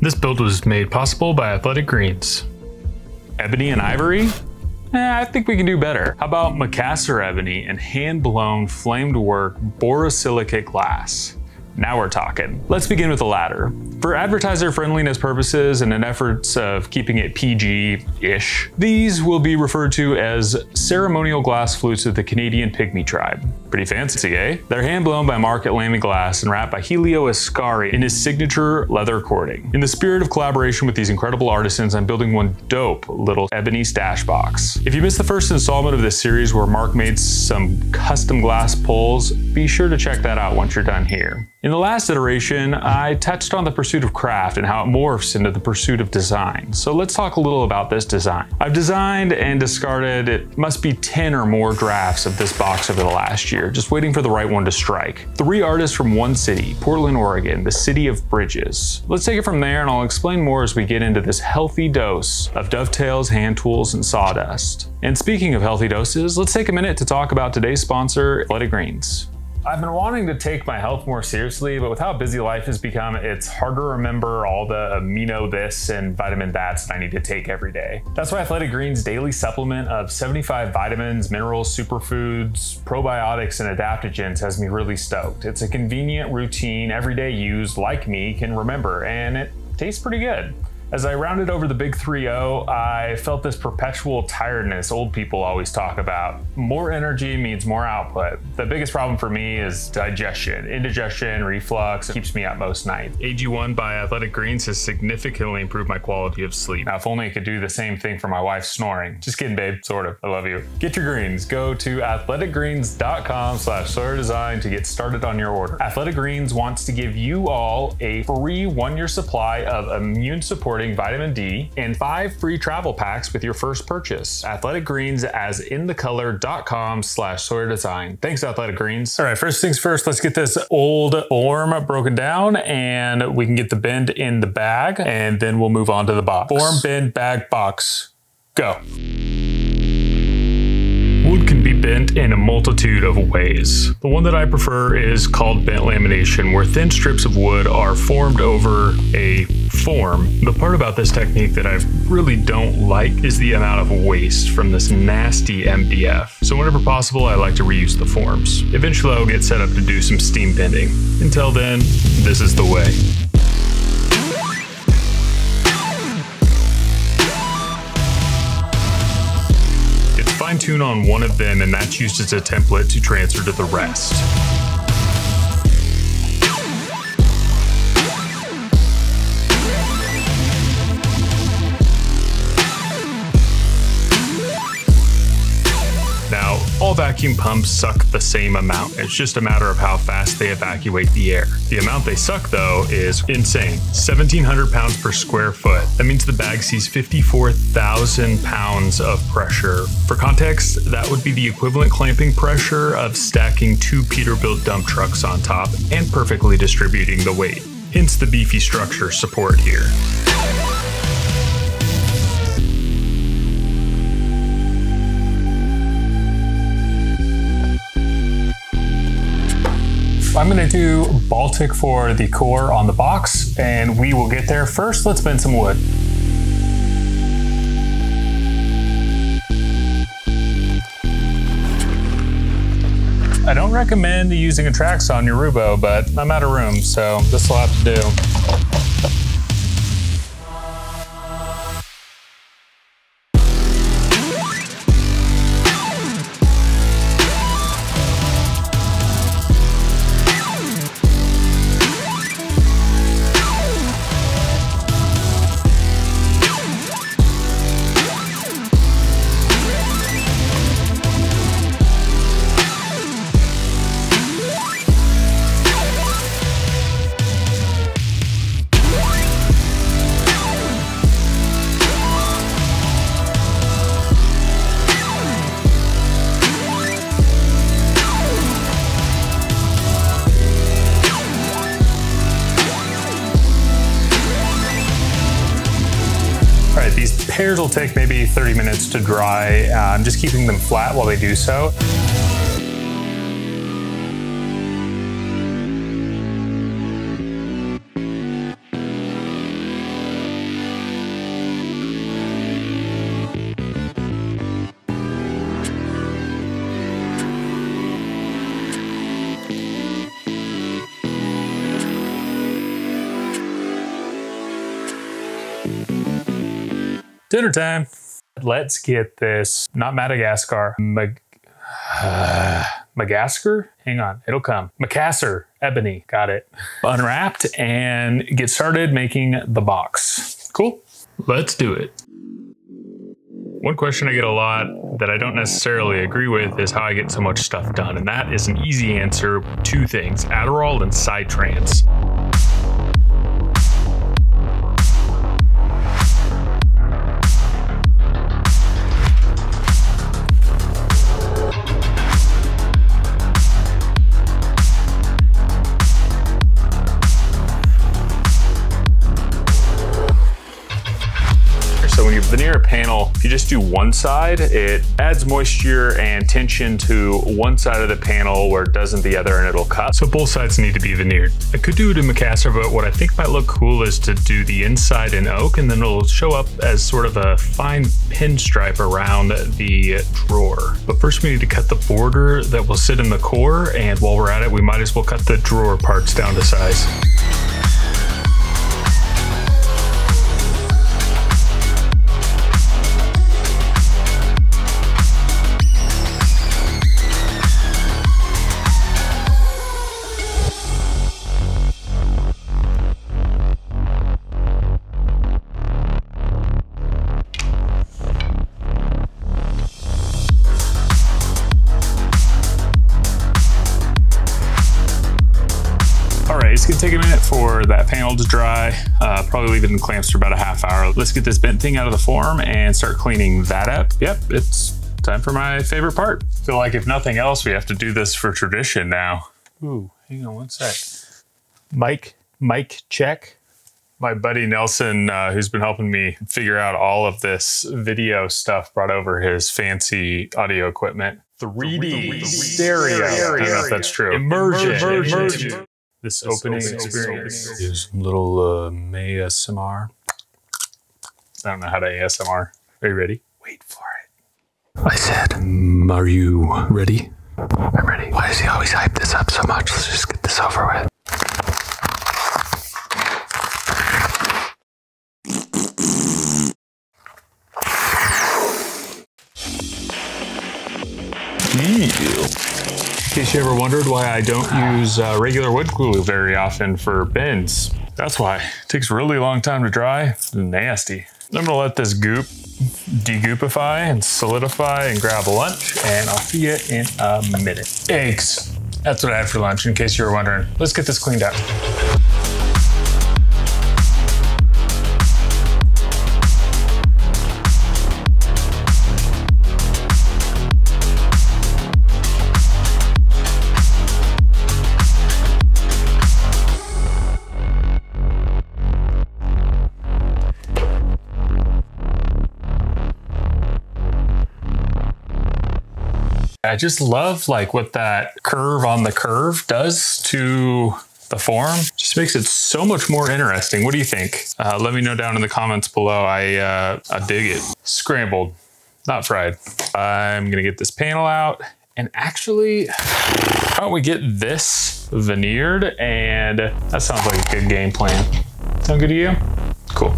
This build was made possible by Athletic Greens. Ebony and ivory? Eh, I think we can do better. How about Macassar ebony and hand-blown flamed work borosilicate glass? Now we're talking. Let's begin with the latter. For advertiser friendliness purposes and in efforts of keeping it PG-ish, these will be referred to as ceremonial glass flutes of the Canadian Pygmy tribe. Pretty fancy, eh? They're hand blown by Mark at Lamy Glass and wrapped by Helio Ascari in his signature leather cording. In the spirit of collaboration with these incredible artisans, I'm building one dope little ebony stash box. If you missed the first installment of this series where Mark made some custom glass pulls, be sure to check that out once you're done here. In the last iteration, I touched on the pursuit of craft and how it morphs into the pursuit of design. So let's talk a little about this design. I've designed and discarded, it must be 10 or more drafts of this box over the last year, just waiting for the right one to strike. Three artists from one city, Portland, Oregon, the city of bridges. Let's take it from there and I'll explain more as we get into this healthy dose of dovetails, hand tools, and sawdust. And speaking of healthy doses, let's take a minute to talk about today's sponsor, Athletic Greens. I've been wanting to take my health more seriously, but with how busy life has become, it's hard to remember all the amino this and vitamin that's that I need to take every day. That's why Athletic Greens daily supplement of 75 vitamins, minerals, superfoods, probiotics, and adaptogens has me really stoked. It's a convenient routine everyday use like me can remember, and it tastes pretty good. As I rounded over the big 3-0, I felt this perpetual tiredness old people always talk about. More energy means more output. The biggest problem for me is digestion. Indigestion, reflux, keeps me up most nights. AG1 by Athletic Greens has significantly improved my quality of sleep. Now, if only it could do the same thing for my wife snoring. Just kidding, babe, sort of. I love you. Get your greens. Go to athleticgreens.com slash design to get started on your order. Athletic Greens wants to give you all a free one-year supply of immune support vitamin D, and five free travel packs with your first purchase. Athletic Greens as in the inthecolor.com slash Sawyer Design. Thanks, Athletic Greens. All right, first things first, let's get this old form broken down and we can get the bend in the bag and then we'll move on to the box. Form, bend, bag, box. Go. Bent in a multitude of ways. The one that I prefer is called bent lamination, where thin strips of wood are formed over a form. The part about this technique that I really don't like is the amount of waste from this nasty MDF. So whenever possible, I like to reuse the forms. Eventually I'll get set up to do some steam bending. Until then, this is the way. Fine tune on one of them and that's used as a template to transfer to the rest. All vacuum pumps suck the same amount. It's just a matter of how fast they evacuate the air. The amount they suck, though, is insane 1,700 pounds per square foot. That means the bag sees 54,000 pounds of pressure. For context, that would be the equivalent clamping pressure of stacking two Peterbilt dump trucks on top and perfectly distributing the weight. Hence the beefy structure support here. I'm gonna do Baltic for the core on the box and we will get there. First, let's bend some wood. I don't recommend using a saw on your Roubo, but I'm out of room, so this will have to do. to dry. Uh, I'm just keeping them flat while they do so. Dinner time. Let's get this, not Madagascar, Mag- uh? Hang on, it'll come. Macassar, ebony, got it. Unwrapped and get started making the box. Cool? Let's do it. One question I get a lot that I don't necessarily agree with is how I get so much stuff done, and that is an easy answer. Two things Adderall and Psytrance. You just do one side, it adds moisture and tension to one side of the panel where it doesn't the other and it'll cut. So both sides need to be veneered. I could do it in Macassar, but what I think might look cool is to do the inside in oak and then it'll show up as sort of a fine pinstripe around the drawer. But first we need to cut the border that will sit in the core and while we're at it, we might as well cut the drawer parts down to size. Gonna take a minute for that panel to dry. Uh, probably leave it in clamps for about a half hour. Let's get this bent thing out of the form and start cleaning that up. Yep, it's time for my favorite part. Feel like if nothing else, we have to do this for tradition now. Ooh, hang on one sec. Mike, Mike, check. My buddy Nelson, uh, who's been helping me figure out all of this video stuff, brought over his fancy audio equipment. 3D, stereo. I don't know if that's true. Immersion. Immersion. This, This opening opening experience experience. is a little uh, ASMR. I don't know how to ASMR. Are you ready? Wait for it. I said, "Mm, Are you ready? I'm ready. Why does he always hype this up so much? Let's just get this over with. Case you ever wondered why I don't use uh, regular wood glue very often for bins, that's why. It takes a really long time to dry. Nasty. I'm gonna let this goop degoopify and solidify and grab a lunch, and I'll see you in a minute. Eggs. That's what I had for lunch, in case you were wondering. Let's get this cleaned up. I just love like what that curve on the curve does to the form. Just makes it so much more interesting. What do you think? Uh, let me know down in the comments below. I uh, I dig it. Scrambled, not fried. I'm gonna get this panel out. And actually, why don't we get this veneered? And that sounds like a good game plan. Sound good to you? Cool.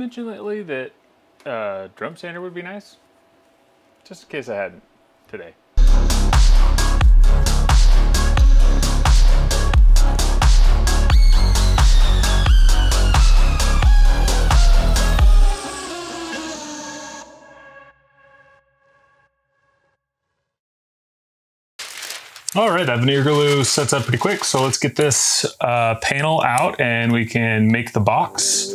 Mentioned lately that uh, drum sander would be nice? Just in case I hadn't today. All right, that veneer glue sets up pretty quick. So let's get this uh, panel out and we can make the box.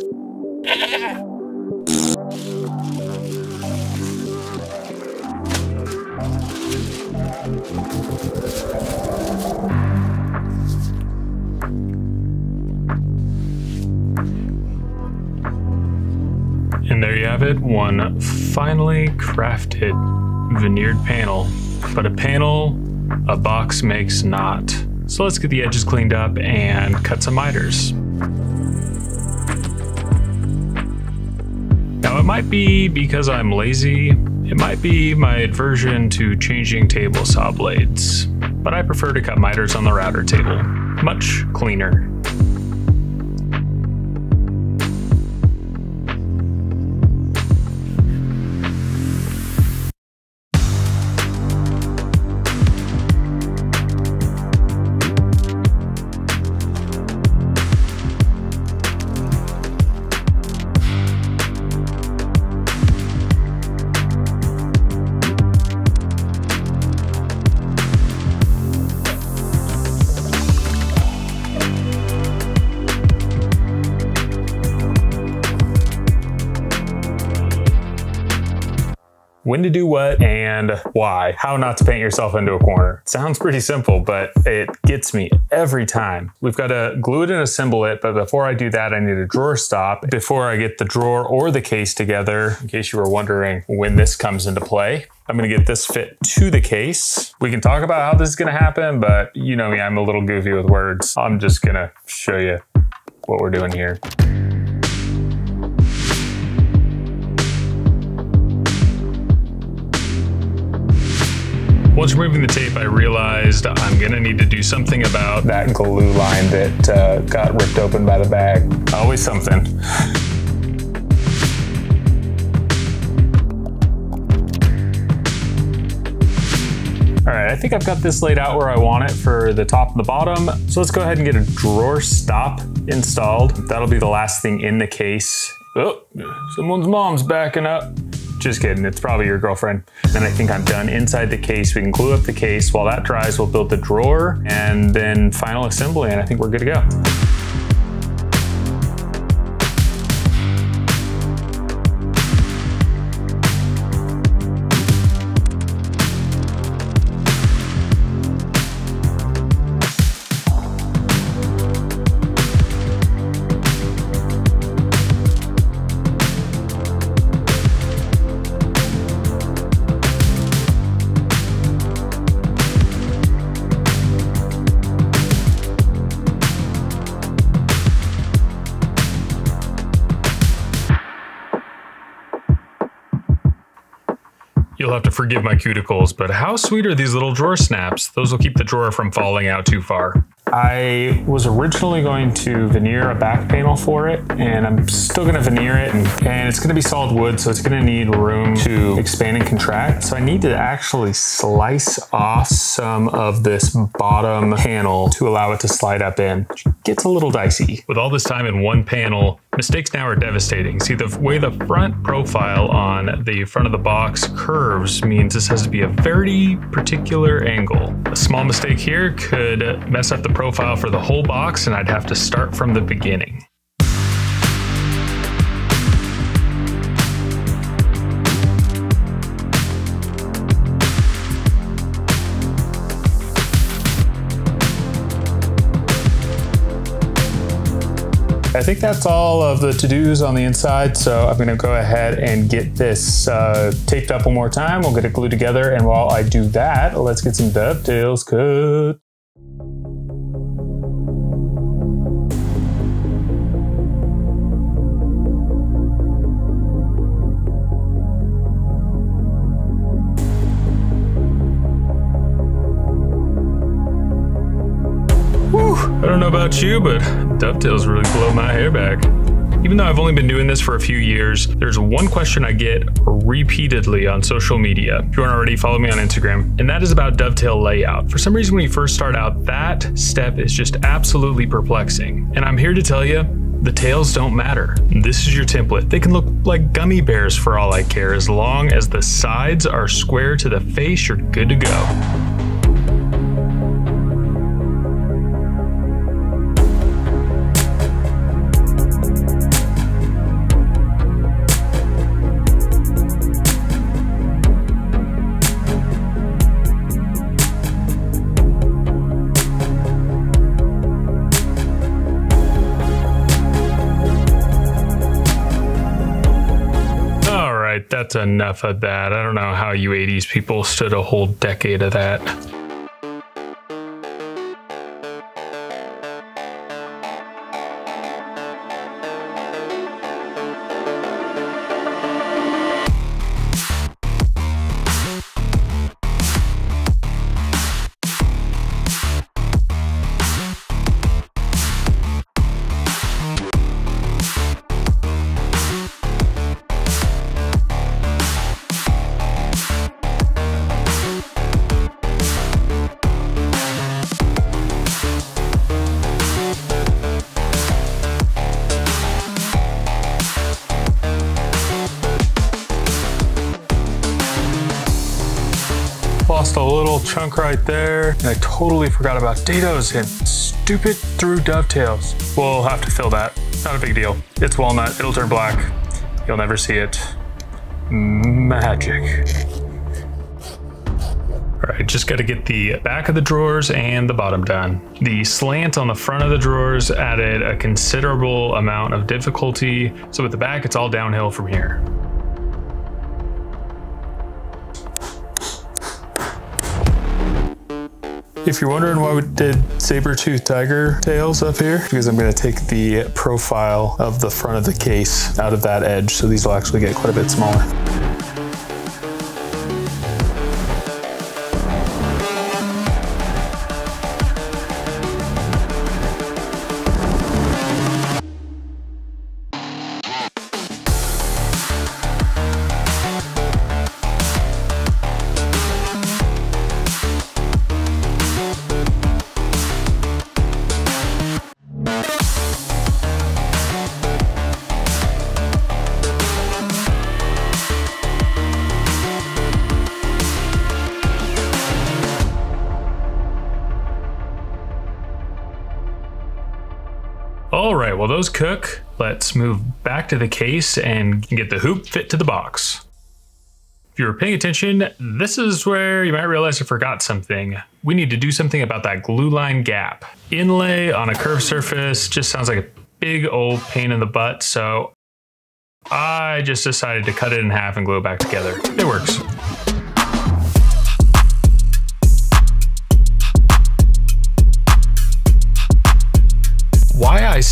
One finely crafted veneered panel. But a panel, a box makes not. So let's get the edges cleaned up and cut some miters. Now it might be because I'm lazy, it might be my aversion to changing table saw blades, but I prefer to cut miters on the router table. Much cleaner. When to do what and why, how not to paint yourself into a corner. Sounds pretty simple, but it gets me every time. We've got to glue it and assemble it, but before I do that, I need a drawer stop before I get the drawer or the case together, in case you were wondering when this comes into play. I'm gonna get this fit to the case. We can talk about how this is gonna happen, but you know me, I'm a little goofy with words. I'm just gonna show you what we're doing here. Once removing the tape, I realized I'm gonna need to do something about that glue line that uh, got ripped open by the bag. Always something. All right, I think I've got this laid out where I want it for the top and the bottom. So let's go ahead and get a drawer stop installed. That'll be the last thing in the case. Oh, someone's mom's backing up. Just kidding, it's probably your girlfriend. Then I think I'm done inside the case. We can glue up the case. While that dries, we'll build the drawer and then final assembly, and I think we're good to go. Have to forgive my cuticles, but how sweet are these little drawer snaps? Those will keep the drawer from falling out too far. I was originally going to veneer a back panel for it, and I'm still going to veneer it, and, and it's going to be solid wood, so it's going to need room to expand and contract. So I need to actually slice off some of this bottom panel to allow it to slide up in. It gets a little dicey. With all this time in one panel, mistakes now are devastating. See, the way the front profile on the front of the box curves means this has to be a very particular angle. A small mistake here could mess up the profile for the whole box and I'd have to start from the beginning. I think that's all of the to-dos on the inside. So I'm gonna go ahead and get this uh, taped up one more time. We'll get it glued together. And while I do that, let's get some dovetails cut. I don't know about you, but dovetails really blow my hair back. Even though I've only been doing this for a few years, there's one question I get repeatedly on social media. If you aren't already, follow me on Instagram, and that is about dovetail layout. For some reason, when you first start out, that step is just absolutely perplexing. And I'm here to tell you, the tails don't matter. This is your template. They can look like gummy bears for all I care. As long as the sides are square to the face, you're good to go. That's enough of that. I don't know how you 80s people stood a whole decade of that. Chunk right there. And I totally forgot about dados and stupid through dovetails. We'll have to fill that. Not a big deal. It's walnut, it'll turn black. You'll never see it. Magic. All right, just got to get the back of the drawers and the bottom done. The slant on the front of the drawers added a considerable amount of difficulty. So with the back, it's all downhill from here. If you're wondering why we did saber-tooth tiger tails up here, because I'm gonna take the profile of the front of the case out of that edge, so these will actually get quite a bit smaller. All right, well, those cook. Let's move back to the case and get the hoop fit to the box. If you were paying attention, this is where you might realize I forgot something. We need to do something about that glue line gap. Inlay on a curved surface just sounds like a big old pain in the butt, so I just decided to cut it in half and glue it back together. It works.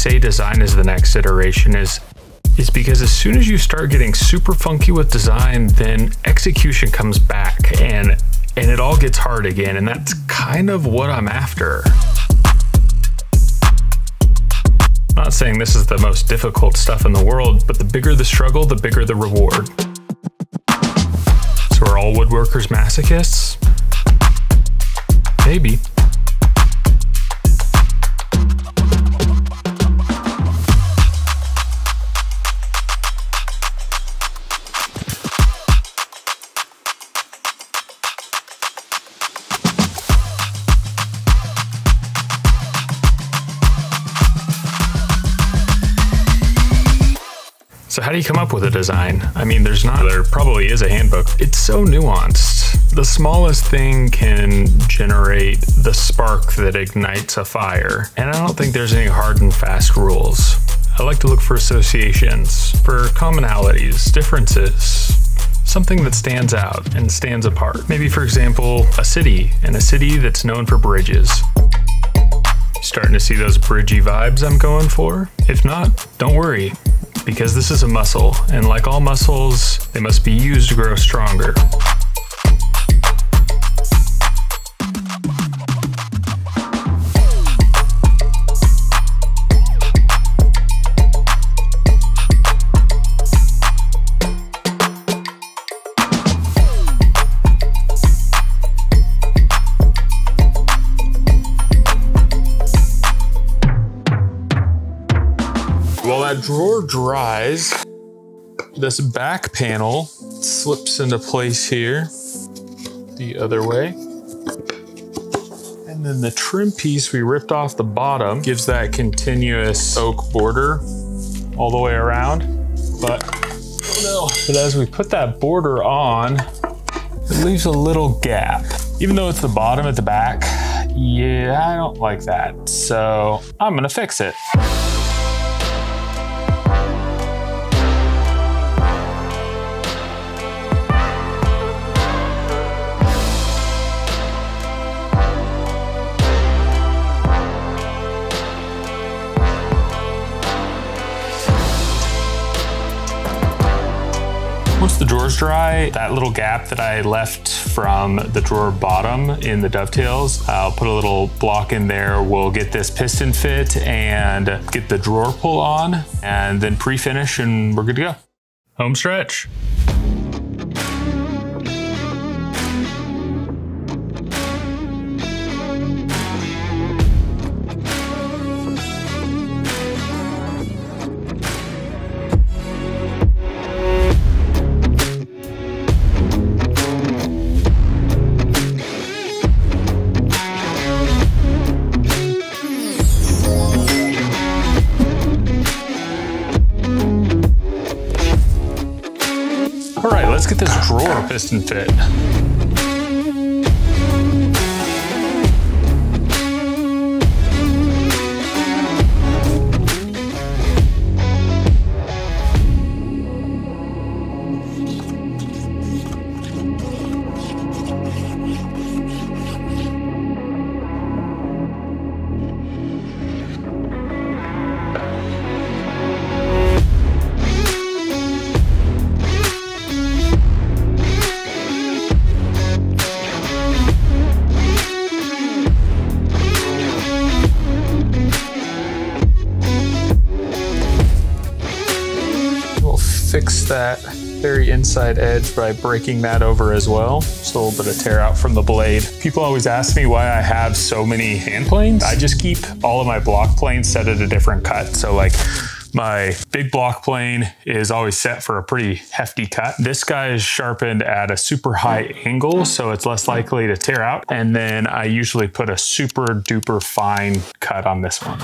Say design is the next iteration is is because as soon as you start getting super funky with design, then execution comes back and and it all gets hard again, and that's kind of what I'm after. Not saying this is the most difficult stuff in the world, but the bigger the struggle, the bigger the reward. So are all woodworkers masochists? Maybe. Do you come up with a design? I mean, there's not, there probably is a handbook. It's so nuanced. The smallest thing can generate the spark that ignites a fire. And I don't think there's any hard and fast rules. I like to look for associations, for commonalities, differences, something that stands out and stands apart. Maybe, for example, a city, and a city that's known for bridges. Starting to see those bridgy vibes I'm going for? If not, don't worry because this is a muscle, and like all muscles, they must be used to grow stronger. Drawer dries, this back panel slips into place here the other way. And then the trim piece we ripped off the bottom gives that continuous oak border all the way around. But, no. But as we put that border on, it leaves a little gap. Even though it's the bottom at the back, yeah, I don't like that. So I'm gonna fix it. Dry, that little gap that I left from the drawer bottom in the dovetails, I'll put a little block in there. We'll get this piston fit and get the drawer pull on and then pre-finish and we're good to go. Home stretch. Drawer piston fit. Inside edge by breaking that over as well. Just a little bit of tear out from the blade. People always ask me why I have so many hand planes. I just keep all of my block planes set at a different cut. So like my big block plane is always set for a pretty hefty cut. This guy is sharpened at a super high angle, so it's less likely to tear out. And then I usually put a super duper fine cut on this one.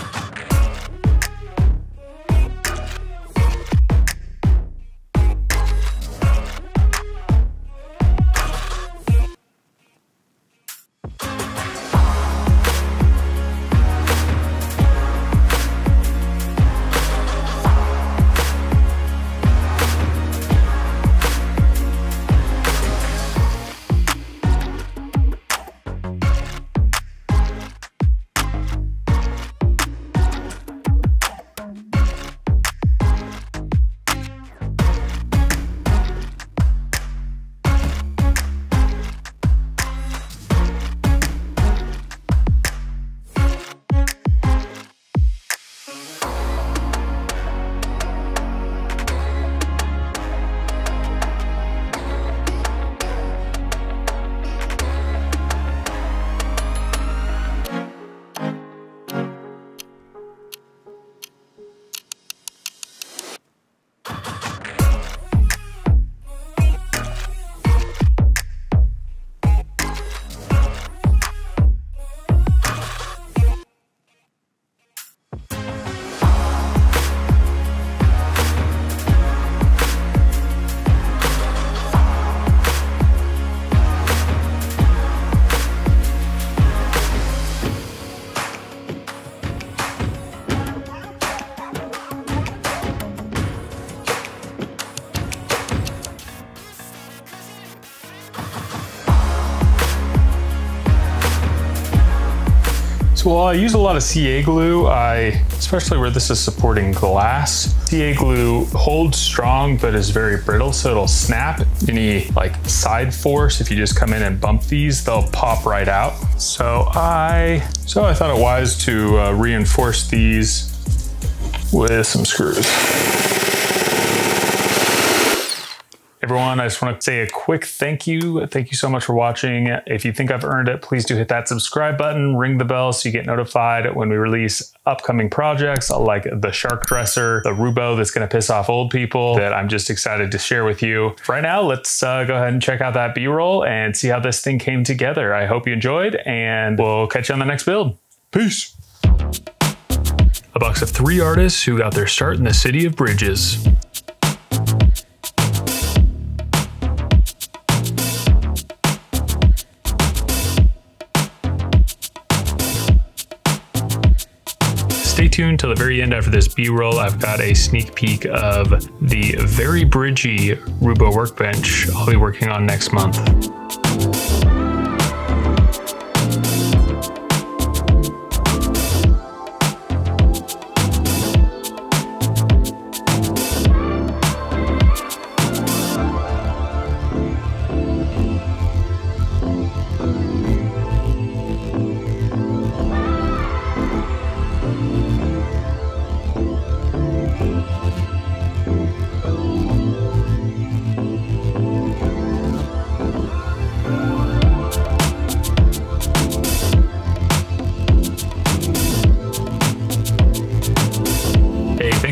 While I use a lot of CA glue, I, especially where this is supporting glass, CA glue holds strong but is very brittle, so it'll snap. Any like side force, if you just come in and bump these, they'll pop right out. So I, so I thought it wise to uh, reinforce these with some screws. Everyone. I just want to say a quick thank you. Thank you so much for watching. If you think I've earned it, please do hit that subscribe button, ring the bell so you get notified when we release upcoming projects like the shark dresser, the Roubo that's going to piss off old people that I'm just excited to share with you. Right now, let's uh, go ahead and check out that B-roll and see how this thing came together. I hope you enjoyed and we'll catch you on the next build. Peace. A box of three artists who got their start in the city of bridges. Tuned till the very end after this B-roll. I've got a sneak peek of the very bridgy Roubo workbench I'll be working on next month.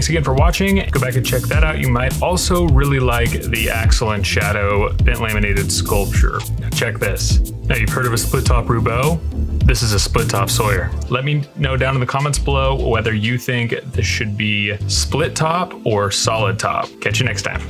Again for watching. Go back and check that out. You might also really like the Axle and Shadow bent laminated sculpture. Now check this. Now you've heard of a split top Roubo. This is a split top Sawyer. Let me know down in the comments below whether you think this should be split top or solid top. Catch you next time.